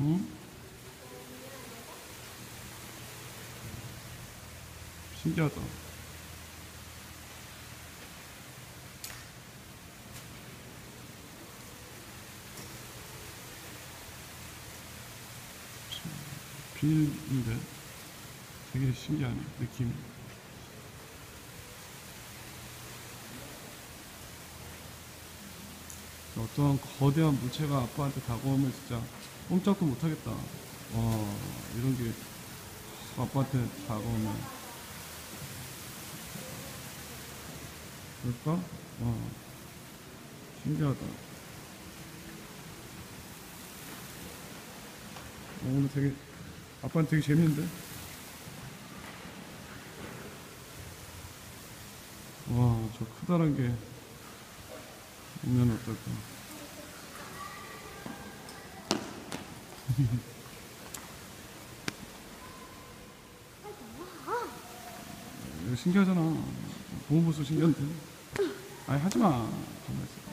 응? 신기하다. 비닐인데 되게 신기하네 느낌. 어떠한 거대한 물체가 아빠한테 다가오면 진짜 꼼짝도 못하겠다. 와 이런 게 아빠한테 다가오면 그럴까? 와 신기하다. 어, 오늘 되게 아빠는 되게 재밌는데? 와 저 크다란 게 오면 어떨까? 이거 신기하잖아. 볼수록 신기한데. 아니 하지 마. 있어.